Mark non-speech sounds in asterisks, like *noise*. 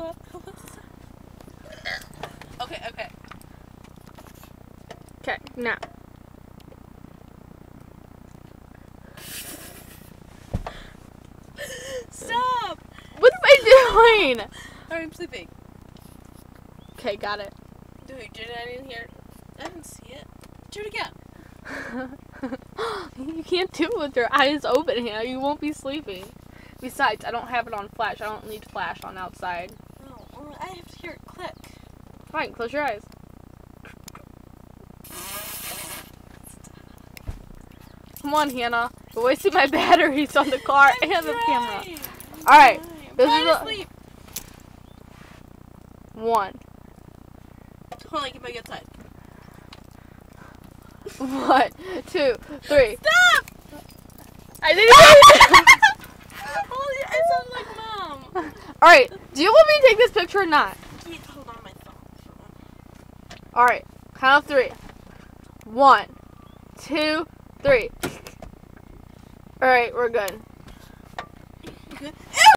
hold on. Hold on. Okay, okay. Okay, now. Stop! What am I doing? I'm sleeping. Okay, got it. Dude, did I didn't hear? I didn't see it. Do it again. *laughs* you can't do it with your eyes open here. You won't be sleeping. Besides, I don't have it on flash. I don't need flash on outside. No, oh, I have to hear it click. Fine, close your eyes. Come on, Hannah. You're wasting my *laughs* batteries on the car *laughs* and the camera. Alright, this is a-. One. Hold on, get my good side. One, two, three. Stop! I didn't *laughs* Holy, I sound like mom. Alright, do you want me to take this picture or not? Yeah, hold on, my phone. Alright, count of three. One, two, three. Alright, we're good. Good.